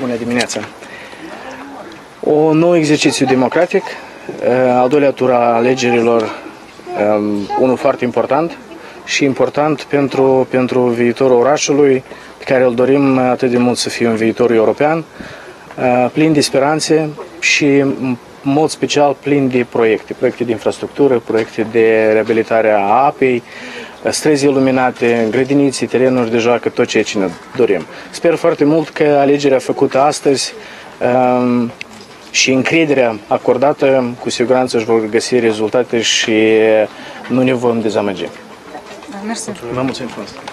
Bună dimineața! O nou exercițiu democratic, uh, al doilea tur a alegerilor, um, unul foarte important și important pentru, pentru viitorul orașului, pe care îl dorim atât de mult să fie un viitor european, uh, plin de speranțe și în mod special plin de proiecte, proiecte de infrastructură, proiecte de reabilitare a apei, străzi iluminate, grădiniții, terenuri de joacă, tot ceea ce ne dorim. Sper foarte mult că alegerea făcută astăzi um, și încrederea acordată cu siguranță își vor găsi rezultate și nu ne vom dezamăgi. Mersi. Vă mulțumim frumos!